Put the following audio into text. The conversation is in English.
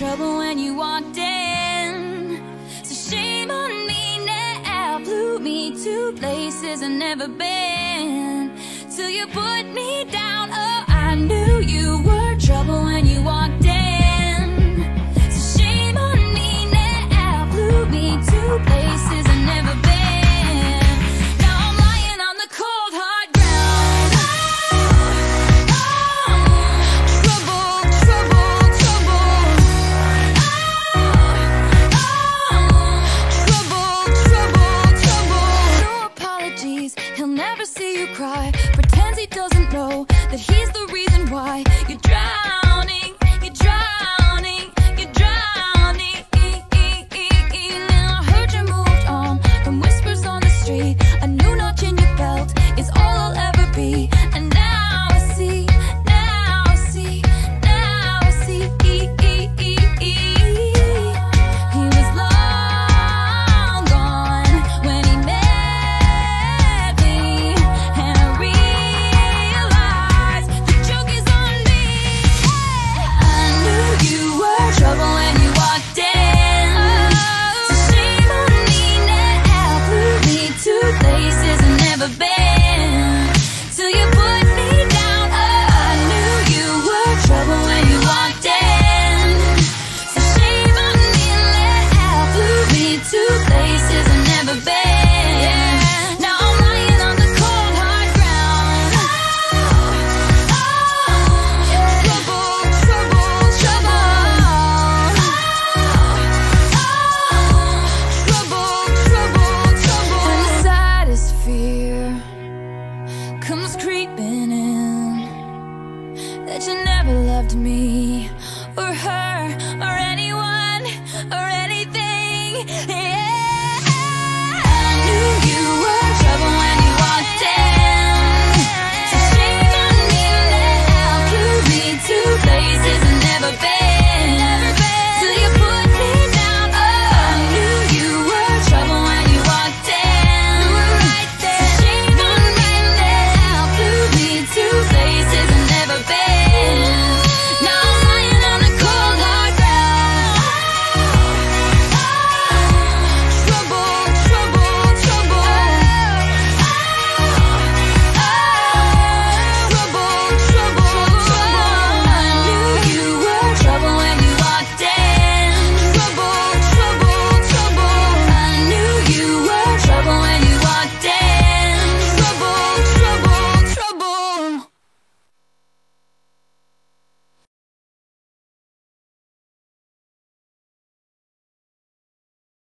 trouble when you walked in. So shame on me now. Flew me to places I've never been. Till you put me down. Oh, I knew you were trouble when you comes creeping in that you never loved me or her or anyone or anything.